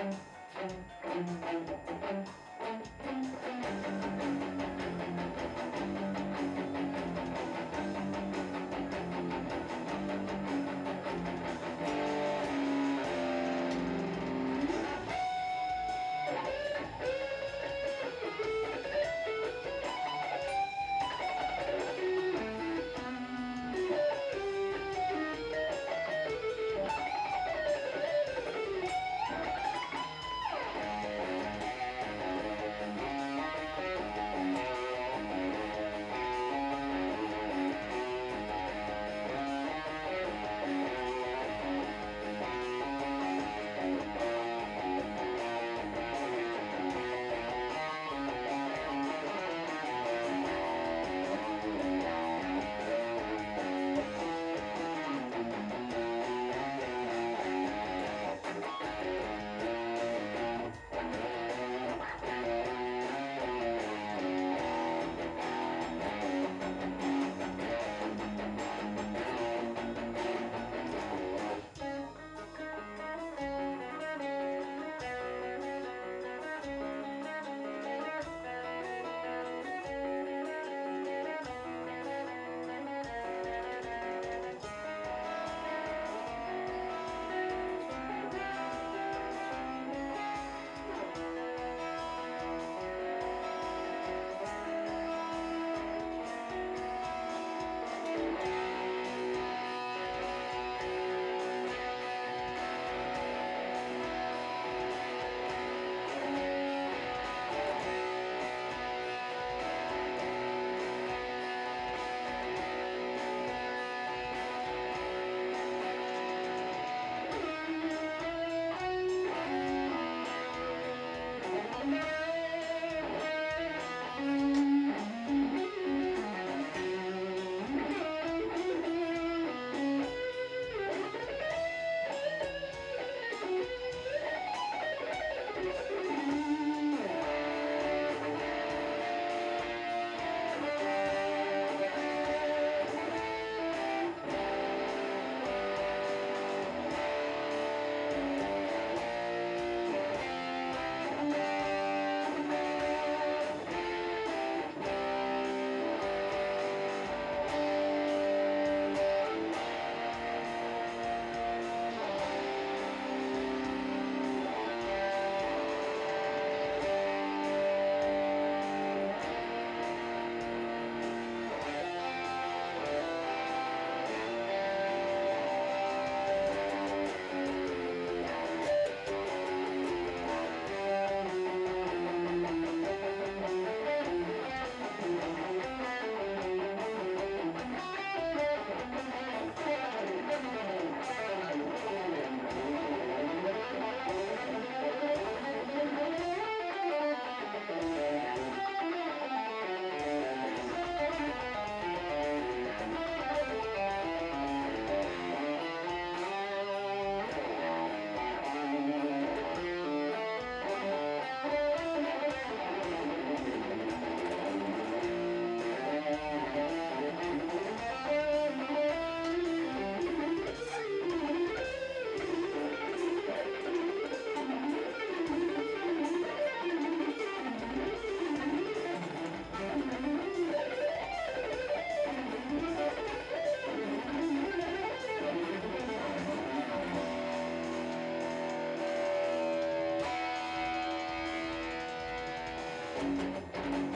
Thank you. うん。